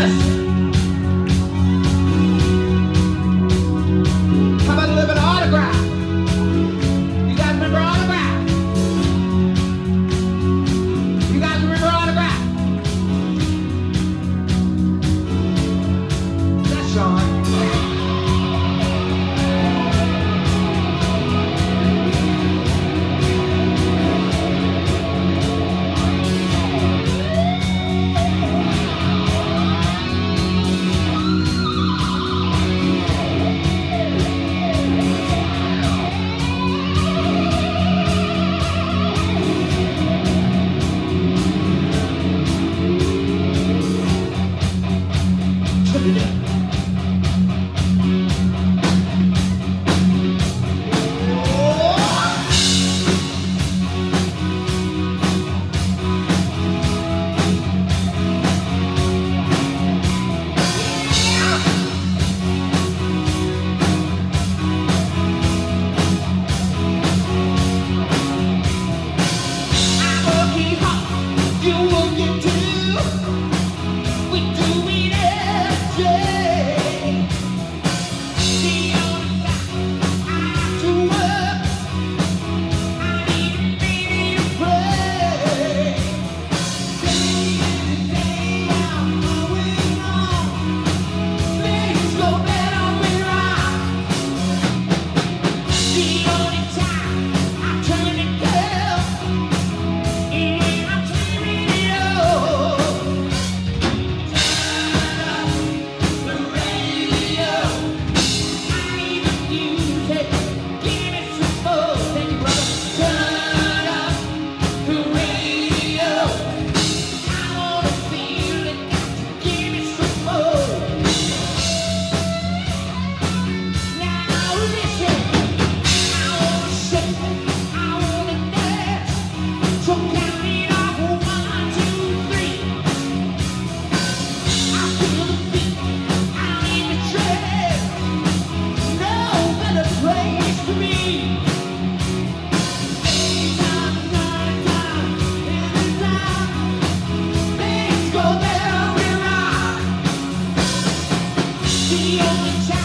Yes. меня. The only chance.